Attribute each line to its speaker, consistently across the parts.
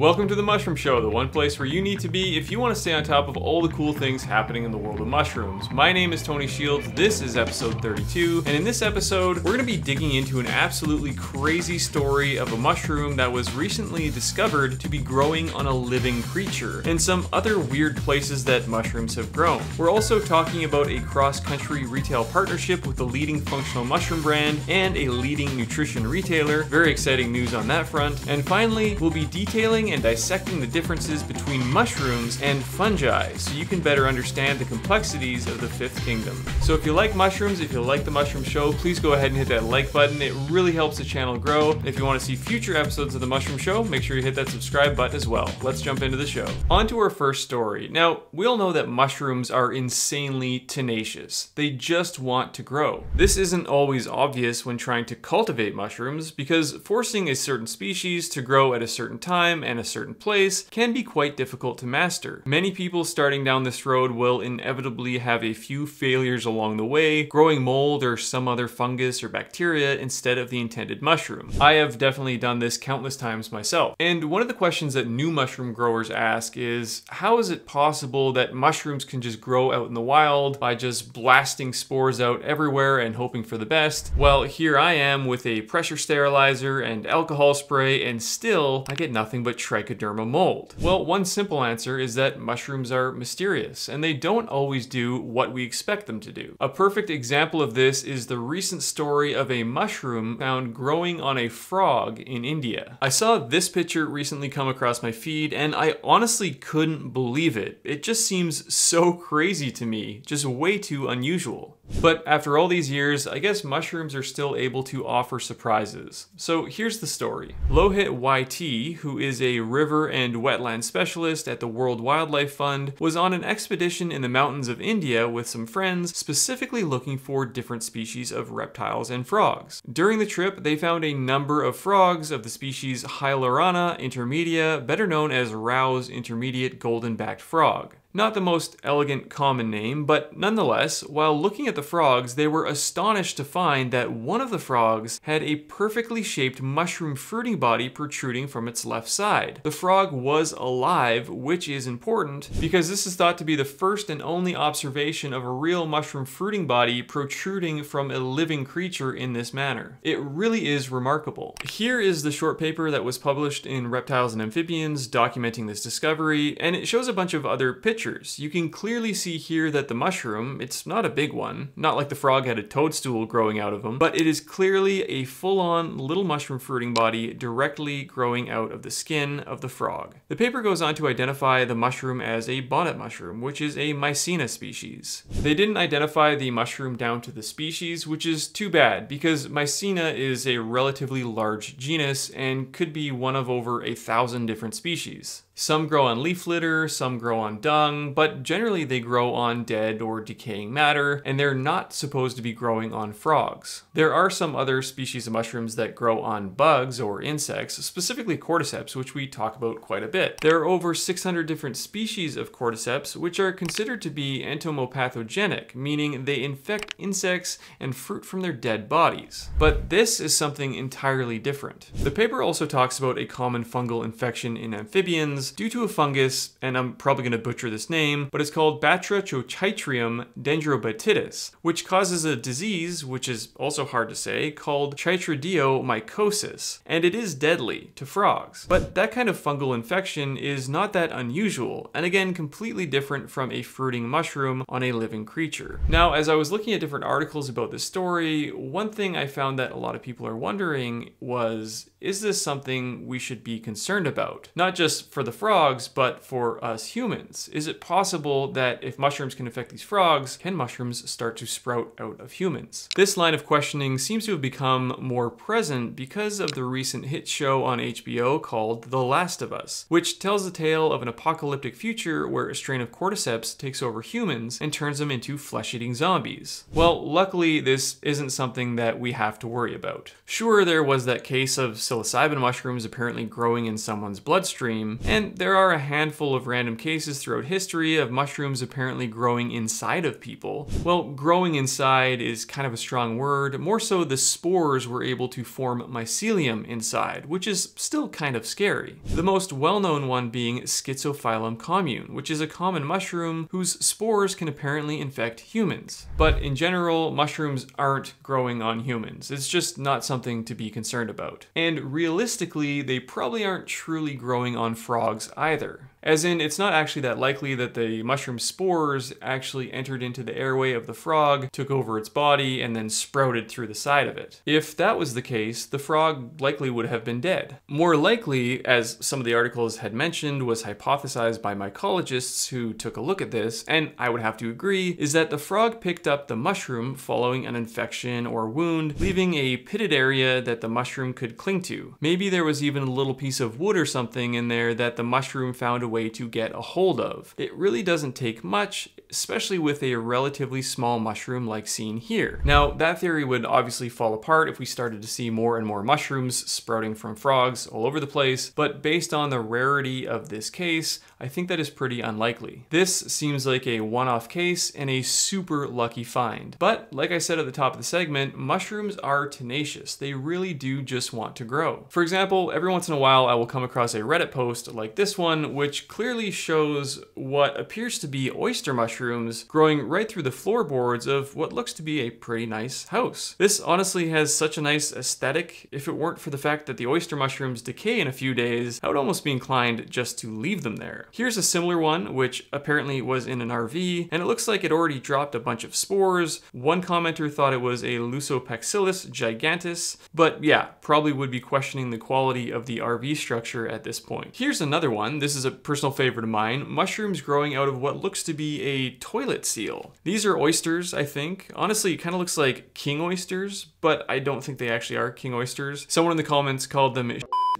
Speaker 1: Welcome to the Mushroom Show, the one place where you need to be if you want to stay on top of all the cool things happening in the world of mushrooms. My name is Tony Shields, this is episode 32, and in this episode, we're going to be digging into an absolutely crazy story of a mushroom that was recently discovered to be growing on a living creature, and some other weird places that mushrooms have grown. We're also talking about a cross-country retail partnership with the leading functional mushroom brand and a leading nutrition retailer. Very exciting news on that front. And finally, we'll be detailing and dissecting the differences between mushrooms and fungi so you can better understand the complexities of the fifth kingdom. So if you like mushrooms, if you like the mushroom show, please go ahead and hit that like button. It really helps the channel grow. If you want to see future episodes of the mushroom show, make sure you hit that subscribe button as well. Let's jump into the show. On to our first story. Now, we all know that mushrooms are insanely tenacious. They just want to grow. This isn't always obvious when trying to cultivate mushrooms because forcing a certain species to grow at a certain time and a certain place can be quite difficult to master. Many people starting down this road will inevitably have a few failures along the way, growing mold or some other fungus or bacteria instead of the intended mushroom. I have definitely done this countless times myself. And one of the questions that new mushroom growers ask is, how is it possible that mushrooms can just grow out in the wild by just blasting spores out everywhere and hoping for the best? Well, here I am with a pressure sterilizer and alcohol spray and still I get nothing but trichoderma mold? Well, one simple answer is that mushrooms are mysterious and they don't always do what we expect them to do. A perfect example of this is the recent story of a mushroom found growing on a frog in India. I saw this picture recently come across my feed and I honestly couldn't believe it. It just seems so crazy to me, just way too unusual. But after all these years, I guess mushrooms are still able to offer surprises. So here's the story. Lohit YT, who is a river and wetland specialist at the World Wildlife Fund, was on an expedition in the mountains of India with some friends, specifically looking for different species of reptiles and frogs. During the trip, they found a number of frogs of the species Hylarana intermedia, better known as Rao's intermediate golden-backed frog. Not the most elegant common name, but nonetheless, while looking at the frogs, they were astonished to find that one of the frogs had a perfectly shaped mushroom fruiting body protruding from its left side. The frog was alive, which is important because this is thought to be the first and only observation of a real mushroom fruiting body protruding from a living creature in this manner. It really is remarkable. Here is the short paper that was published in Reptiles and Amphibians documenting this discovery, and it shows a bunch of other pictures pictures. You can clearly see here that the mushroom, it's not a big one, not like the frog had a toadstool growing out of him, but it is clearly a full-on little mushroom fruiting body directly growing out of the skin of the frog. The paper goes on to identify the mushroom as a bonnet mushroom, which is a Mycena species. They didn't identify the mushroom down to the species, which is too bad because Mycena is a relatively large genus and could be one of over a thousand different species. Some grow on leaf litter, some grow on dung, but generally they grow on dead or decaying matter, and they're not supposed to be growing on frogs. There are some other species of mushrooms that grow on bugs or insects, specifically cordyceps, which we talk about quite a bit. There are over 600 different species of cordyceps, which are considered to be entomopathogenic, meaning they infect insects and fruit from their dead bodies. But this is something entirely different. The paper also talks about a common fungal infection in amphibians due to a fungus, and I'm probably going to butcher this name, but it's called Batrachochytrium dendrobatidis, which causes a disease, which is also hard to say, called chytridiomycosis, and it is deadly to frogs. But that kind of fungal infection is not that unusual, and again, completely different from a fruiting mushroom on a living creature. Now, as I was looking at different articles about this story, one thing I found that a lot of people are wondering was, is this something we should be concerned about? Not just for the frogs, but for us humans. Is it possible that if mushrooms can affect these frogs, can mushrooms start to sprout out of humans? This line of questioning seems to have become more present because of the recent hit show on HBO called The Last of Us, which tells the tale of an apocalyptic future where a strain of cordyceps takes over humans and turns them into flesh-eating zombies. Well, luckily this isn't something that we have to worry about. Sure, there was that case of psilocybin mushrooms apparently growing in someone's bloodstream, and And there are a handful of random cases throughout history of mushrooms apparently growing inside of people. Well, growing inside is kind of a strong word, more so the spores were able to form mycelium inside, which is still kind of scary. The most well-known one being Schizophyllum commune, which is a common mushroom whose spores can apparently infect humans. But in general, mushrooms aren't growing on humans. It's just not something to be concerned about. And realistically, they probably aren't truly growing on frogs either. As in, it's not actually that likely that the mushroom spores actually entered into the airway of the frog, took over its body, and then sprouted through the side of it. If that was the case, the frog likely would have been dead. More likely, as some of the articles had mentioned, was hypothesized by mycologists who took a look at this, and I would have to agree, is that the frog picked up the mushroom following an infection or wound, leaving a pitted area that the mushroom could cling to. Maybe there was even a little piece of wood or something in there that the mushroom found a way to get a hold of. It really doesn't take much, especially with a relatively small mushroom like seen here. Now, that theory would obviously fall apart if we started to see more and more mushrooms sprouting from frogs all over the place, but based on the rarity of this case, I think that is pretty unlikely. This seems like a one-off case and a super lucky find. But like I said at the top of the segment, mushrooms are tenacious. They really do just want to grow. For example, every once in a while I will come across a Reddit post like this one, which clearly shows what appears to be oyster mushrooms growing right through the floorboards of what looks to be a pretty nice house. This honestly has such a nice aesthetic. If it weren't for the fact that the oyster mushrooms decay in a few days, I would almost be inclined just to leave them there. Here's a similar one, which apparently was in an RV, and it looks like it already dropped a bunch of spores. One commenter thought it was a Leucopaxillus giganteus, but yeah, probably would be questioning the quality of the RV structure at this point. Here's another one. This is a personal favorite of mine, mushrooms growing out of what looks to be a toilet seal. These are oysters, I think. Honestly, it kind of looks like king oysters, but I don't think they actually are king oysters. Someone in the comments called them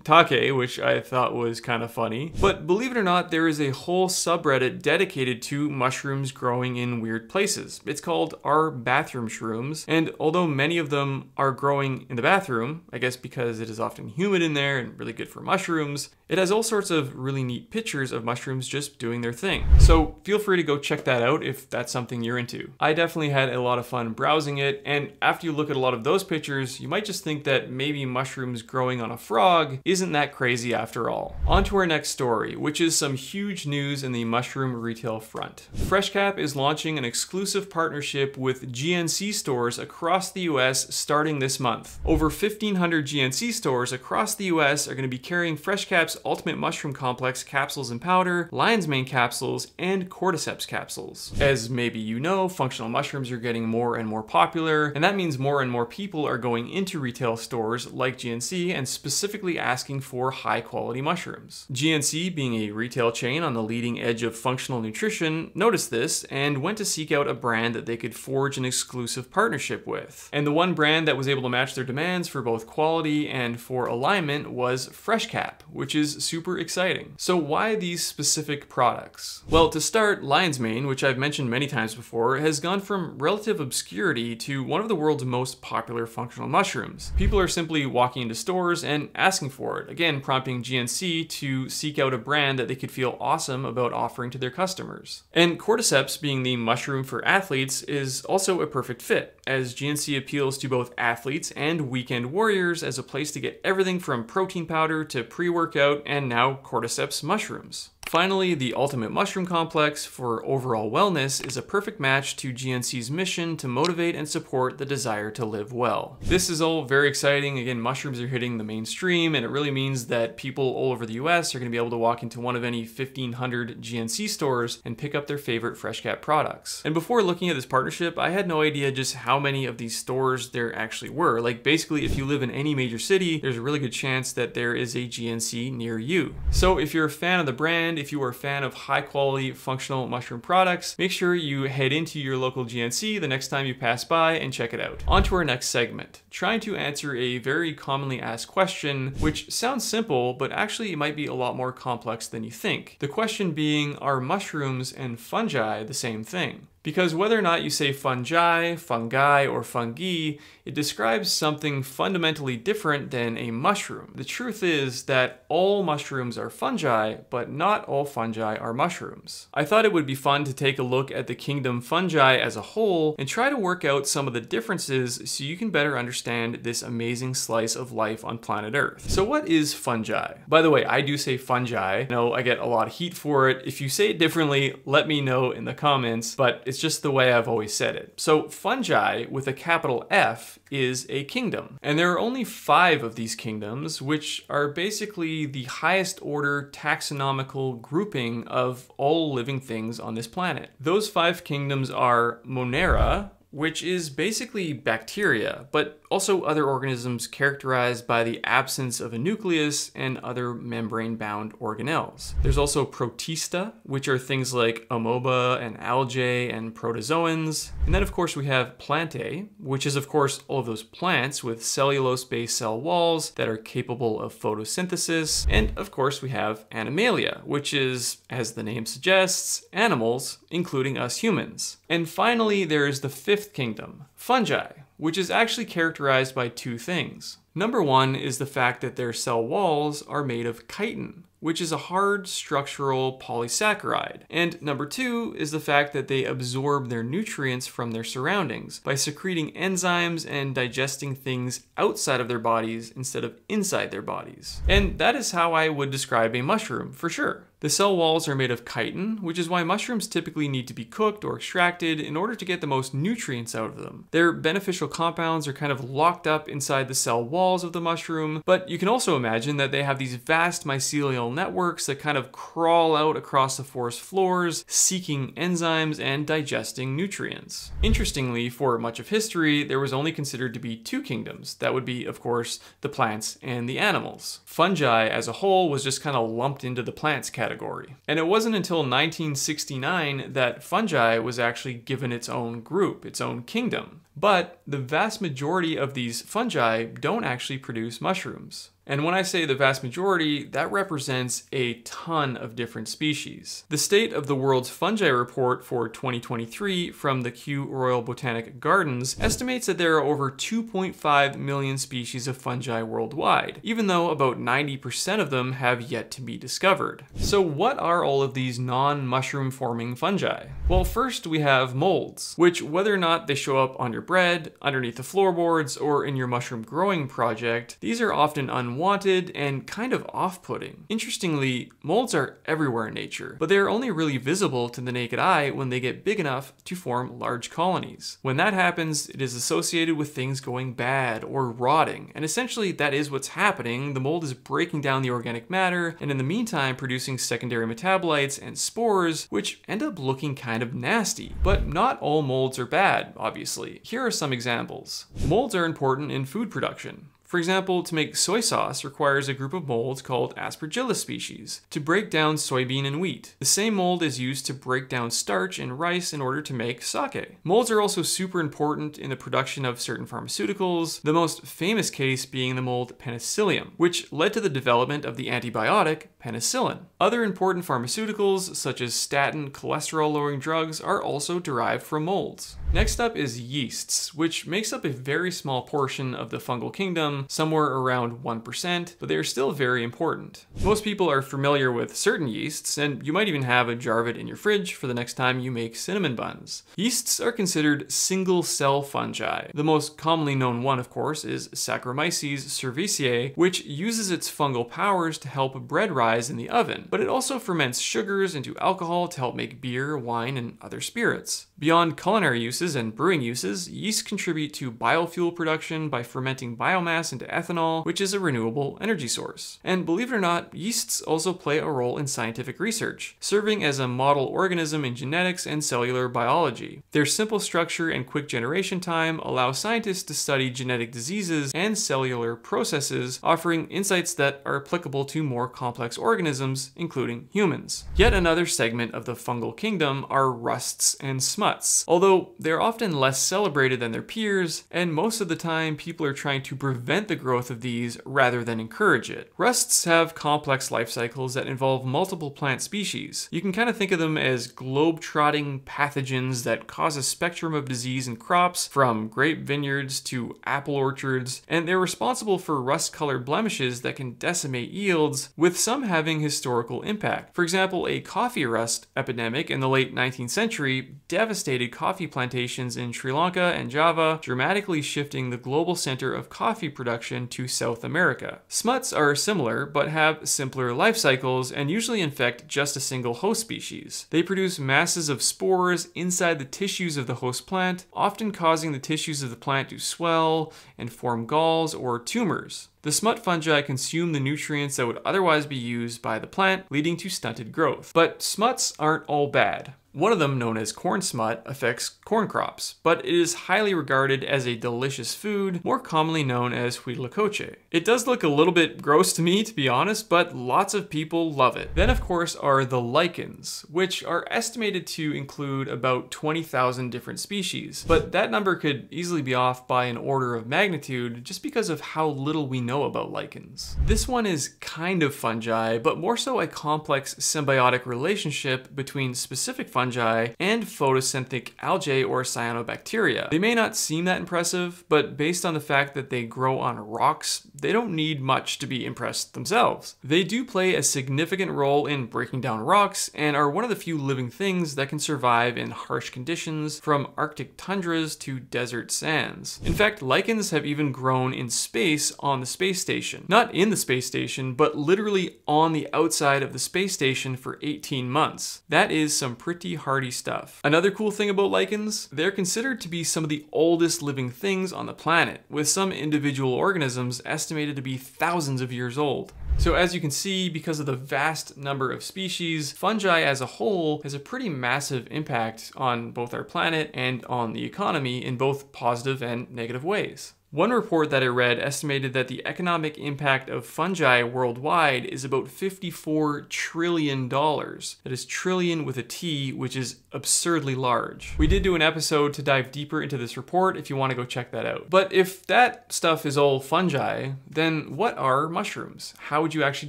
Speaker 1: Take, which I thought was kind of funny. But believe it or not, there is a whole subreddit dedicated to mushrooms growing in weird places. It's called Our Bathroom Shrooms, and although many of them are growing in the bathroom, I guess because it is often humid in there and really good for mushrooms, it has all sorts of really neat pictures of mushrooms just doing their thing. So feel free to go check that out if that's something you're into. I definitely had a lot of fun browsing it, and after you look at a lot of those pictures, you might just think that maybe mushrooms growing on a frog isn't that crazy after all. On to our next story, which is some huge news in the mushroom retail front. FreshCap is launching an exclusive partnership with GNC stores across the US starting this month. Over 1,500 GNC stores across the US are going to be carrying FreshCap's Ultimate Mushroom Complex capsules and powder, Lion's Mane capsules, and Cordyceps capsules. As maybe you know, functional mushrooms are getting more and more popular, and that means more and more people are going into retail stores like GNC and specifically asking for high quality mushrooms. GNC, being a retail chain on the leading edge of functional nutrition, noticed this and went to seek out a brand that they could forge an exclusive partnership with. And the one brand that was able to match their demands for both quality and for alignment was FreshCap, which is super exciting. So why these specific products? Well, to start, Lion's Mane, which I've mentioned many times before, has gone from relative obscurity to one of the world's most popular functional mushrooms. People are simply walking into stores and asking for again prompting GNC to seek out a brand that they could feel awesome about offering to their customers. And Cordyceps, being the mushroom for athletes, is also a perfect fit, as GNC appeals to both athletes and weekend warriors as a place to get everything from protein powder to pre-workout and now cordyceps mushrooms. Finally, the Ultimate Mushroom Complex for overall wellness is a perfect match to GNC's mission to motivate and support the desire to live well. This is all very exciting. Again, mushrooms are hitting the mainstream, and it really means that people all over the US are going to be able to walk into one of any 1500 GNC stores and pick up their favorite FreshCap products. And before looking at this partnership, I had no idea just how many of these stores there actually were. Like basically, if you live in any major city, there's a really good chance that there is a GNC near you. So if you're a fan of the brand, if you are a fan of high quality functional mushroom products, make sure you head into your local GNC the next time you pass by and check it out. On to our next segment, trying to answer a very commonly asked question, which sounds simple, but actually it might be a lot more complex than you think. The question being, are mushrooms and fungi the same thing? Because whether or not you say fungi, fungi, or fungi, it describes something fundamentally different than a mushroom. The truth is that all mushrooms are fungi, but not all fungi are mushrooms. I thought it would be fun to take a look at the kingdom fungi as a whole and try to work out some of the differences so you can better understand this amazing slice of life on planet Earth. So what is fungi? By the way, I do say fungi. I know I get a lot of heat for it. If you say it differently, let me know in the comments, but it's just the way I've always said it. So fungi with a capital F is a kingdom. And there are only five of these kingdoms, which are basically the highest order taxonomical grouping of all living things on this planet. Those five kingdoms are Monera, which is basically bacteria, but also other organisms characterized by the absence of a nucleus and other membrane-bound organelles. There's also protista, which are things like amoeba and algae and protozoans. And then of course we have plantae, which is of course all of those plants with cellulose-based cell walls that are capable of photosynthesis. And of course we have animalia, which is, as the name suggests, animals, including us humans. And finally, there is the fifth kingdom, fungi, which is actually characterized by two things. Number one is the fact that their cell walls are made of chitin, which is a hard structural polysaccharide. And number two is the fact that they absorb their nutrients from their surroundings by secreting enzymes and digesting things outside of their bodies instead of inside their bodies. And that is how I would describe a mushroom, for sure. The cell walls are made of chitin, which is why mushrooms typically need to be cooked or extracted in order to get the most nutrients out of them. Their beneficial compounds are kind of locked up inside the cell walls of the mushroom, but you can also imagine that they have these vast mycelial networks that kind of crawl out across the forest floors, seeking enzymes and digesting nutrients. Interestingly, for much of history, there was only considered to be two kingdoms. That would be, of course, the plants and the animals. Fungi as a whole was just kind of lumped into the plants category category. And it wasn't until 1969 that fungi was actually given its own group, its own kingdom. But the vast majority of these fungi don't actually produce mushrooms. And when I say the vast majority, that represents a ton of different species. The State of the World's Fungi Report for 2023 from the Kew Royal Botanic Gardens estimates that there are over 2.5 million species of fungi worldwide, even though about 90% of them have yet to be discovered. So what are all of these non-mushroom forming fungi? Well, first we have molds, which whether or not they show up on your bread, underneath the floorboards, or in your mushroom growing project, these are often un unwanted and kind of off-putting. Interestingly, molds are everywhere in nature, but they are only really visible to the naked eye when they get big enough to form large colonies. When that happens, it is associated with things going bad or rotting, and essentially that is what's happening. The mold is breaking down the organic matter, and in the meantime producing secondary metabolites and spores, which end up looking kind of nasty. But not all molds are bad, obviously. Here are some examples. Molds are important in food production. For example, to make soy sauce requires a group of molds called Aspergillus species to break down soybean and wheat. The same mold is used to break down starch and rice in order to make sake. Molds are also super important in the production of certain pharmaceuticals, the most famous case being the mold penicillium, which led to the development of the antibiotic penicillin. Other important pharmaceuticals, such as statin cholesterol-lowering drugs, are also derived from molds. Next up is yeasts, which makes up a very small portion of the fungal kingdom somewhere around 1%, but they are still very important. Most people are familiar with certain yeasts, and you might even have a jar of it in your fridge for the next time you make cinnamon buns. Yeasts are considered single-cell fungi. The most commonly known one, of course, is Saccharomyces cerevisiae, which uses its fungal powers to help bread rise in the oven, but it also ferments sugars into alcohol to help make beer, wine, and other spirits. Beyond culinary uses and brewing uses, yeast contribute to biofuel production by fermenting biomass into ethanol, which is a renewable energy source. And believe it or not, yeasts also play a role in scientific research, serving as a model organism in genetics and cellular biology. Their simple structure and quick generation time allow scientists to study genetic diseases and cellular processes, offering insights that are applicable to more complex organisms, including humans. Yet another segment of the fungal kingdom are rusts and smuts, although they they're often less celebrated than their peers, and most of the time people are trying to prevent the growth of these rather than encourage it. Rusts have complex life cycles that involve multiple plant species. You can kind of think of them as globe-trotting pathogens that cause a spectrum of disease in crops, from grape vineyards to apple orchards, and they're responsible for rust-colored blemishes that can decimate yields, with some having historical impact. For example, a coffee rust epidemic in the late 19th century devastated coffee plantations in Sri Lanka and Java, dramatically shifting the global center of coffee production to South America. Smuts are similar, but have simpler life cycles and usually infect just a single host species. They produce masses of spores inside the tissues of the host plant, often causing the tissues of the plant to swell and form galls or tumors. The smut fungi consume the nutrients that would otherwise be used by the plant, leading to stunted growth. But smuts aren't all bad. One of them, known as corn smut, affects corn crops, but it is highly regarded as a delicious food, more commonly known as huitlacoche. It does look a little bit gross to me, to be honest, but lots of people love it. Then, of course, are the lichens, which are estimated to include about 20,000 different species. But that number could easily be off by an order of magnitude just because of how little we know about lichens. This one is kind of fungi, but more so a complex symbiotic relationship between specific fungi fungi, and photosynthetic algae or cyanobacteria. They may not seem that impressive, but based on the fact that they grow on rocks, they don't need much to be impressed themselves. They do play a significant role in breaking down rocks and are one of the few living things that can survive in harsh conditions from arctic tundras to desert sands. In fact, lichens have even grown in space on the space station. Not in the space station, but literally on the outside of the space station for 18 months. That is some pretty hardy stuff. Another cool thing about lichens, they're considered to be some of the oldest living things on the planet, with some individual organisms estimated to be thousands of years old. So as you can see, because of the vast number of species, fungi as a whole has a pretty massive impact on both our planet and on the economy in both positive and negative ways. One report that I read estimated that the economic impact of fungi worldwide is about $54 trillion. That is trillion with a T, which is absurdly large. We did do an episode to dive deeper into this report if you want to go check that out. But if that stuff is all fungi, then what are mushrooms? How would you actually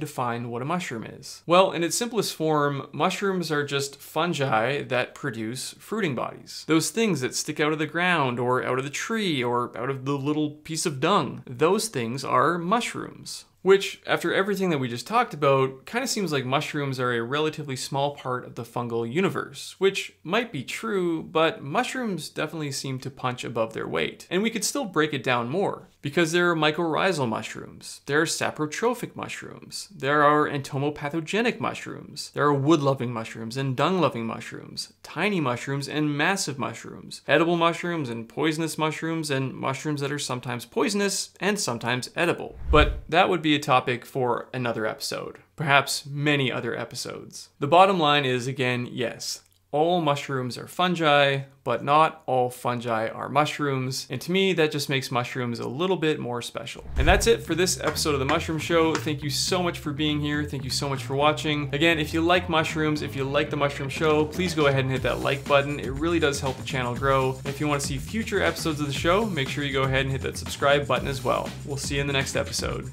Speaker 1: define what a mushroom is? Well, in its simplest form, mushrooms are just fungi that produce fruiting bodies. Those things that stick out of the ground or out of the tree or out of the little piece of dung. Those things are mushrooms. Which, after everything that we just talked about, kind of seems like mushrooms are a relatively small part of the fungal universe, which might be true, but mushrooms definitely seem to punch above their weight. And we could still break it down more, because there are mycorrhizal mushrooms, there are saprotrophic mushrooms, there are entomopathogenic mushrooms, there are wood-loving mushrooms and dung-loving mushrooms, tiny mushrooms and massive mushrooms, edible mushrooms and poisonous mushrooms, and mushrooms that are sometimes poisonous and sometimes edible. But that would be a topic for another episode, perhaps many other episodes. The bottom line is again, yes, all mushrooms are fungi, but not all fungi are mushrooms. And to me, that just makes mushrooms a little bit more special. And that's it for this episode of The Mushroom Show. Thank you so much for being here. Thank you so much for watching. Again, if you like mushrooms, if you like The Mushroom Show, please go ahead and hit that like button. It really does help the channel grow. If you want to see future episodes of the show, make sure you go ahead and hit that subscribe button as well. We'll see you in the next episode.